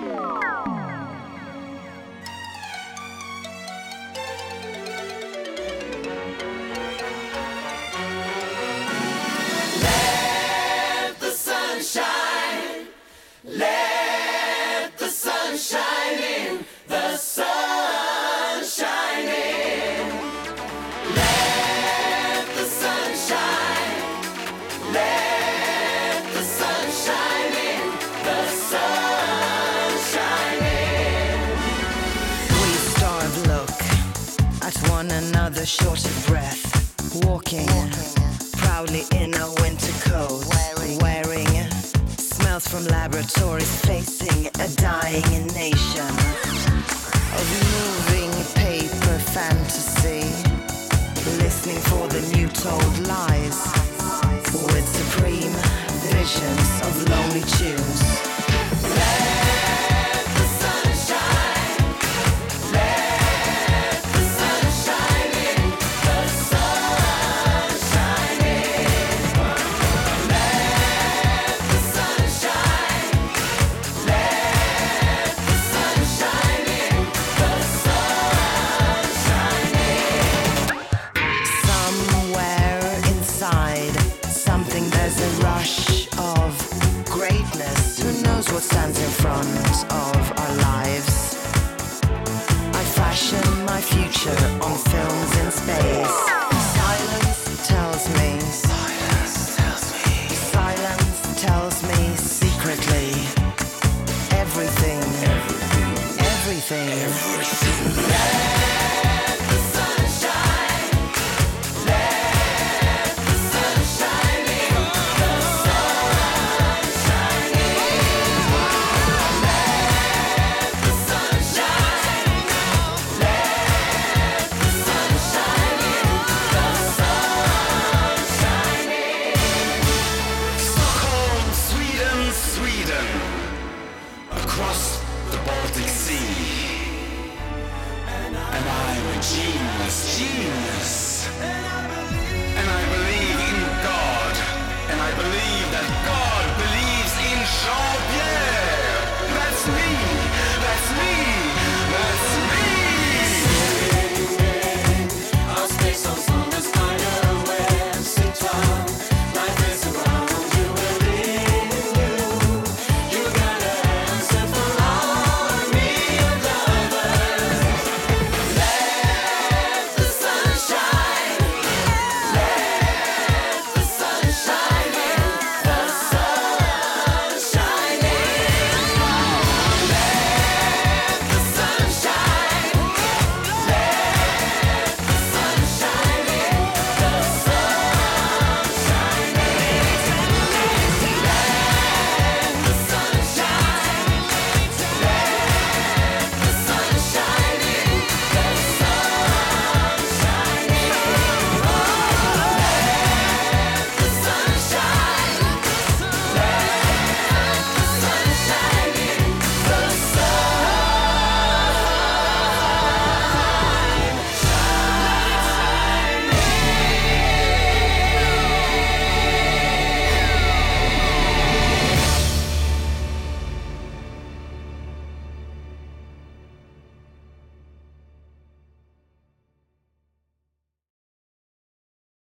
Bye. Another short of breath. Walking, proudly in a winter coat. Wearing, smells from laboratories facing a dying nation. Of moving paper fantasy. Listening for the new told lies. With supreme visions of lonely tunes. picture on films in space. Silence tells me. Silence tells me. Silence tells me secretly everything. Everything. Everything. everything. everything. genius, genius. And I believe.